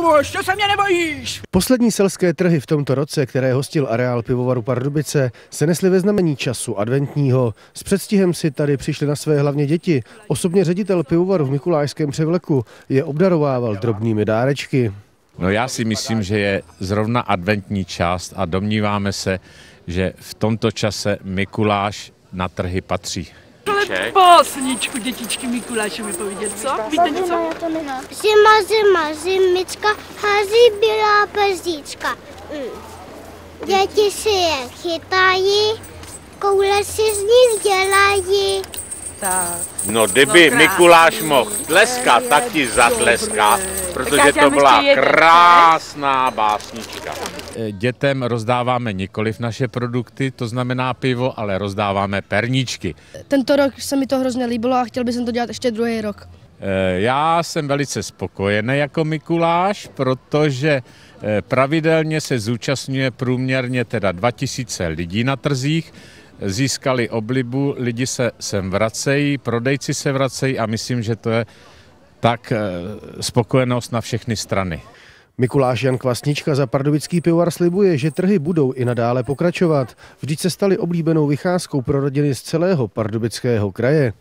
babu, ještě se mě nebojíš! Poslední selské trhy v tomto roce, které hostil areál pivovaru Pardubice, se nesly ve znamení času adventního. S předstihem si tady přišly na své hlavně děti. Osobně ředitel pivovaru v Mikulášském převleku je obdarovával drobnými dárečky. No já si myslím, že je zrovna adventní část a domníváme se, že v tomto čase Mikuláš na trhy patří. Básničku dětičky Mikuláše mi povědět, co? Víte něco? Zima, zima, zimička, hází bílá pezíčka. Mm. Děti si je chytají, koule si z nich dělají. Tak. No kdyby No, Mikuláš mohl tleskat, tak ti zatleská, protože to byla krásná básnička. Dětem rozdáváme nikoliv naše produkty, to znamená pivo, ale rozdáváme perníčky. Tento rok se mi to hrozně líbilo a chtěl bych to dělat ještě druhý rok. Eh, Já jsem velice spokojený jako Mikuláš, protože eh, pravidelně se zúčastňuje průměrně teda 2000 lidí na trzích, získali oblibu, lidi se sem vracejí, prodejci se vracejí a myslím, že to je tak eh, spokojenost na všechny strany. Mikuláš Jan Kvasnička za pardubický pivovar slibuje, že trhy budou i nadále pokračovat. Vždyť se staly oblíbenou vycházkou pro rodiny z celého pardubického kraje.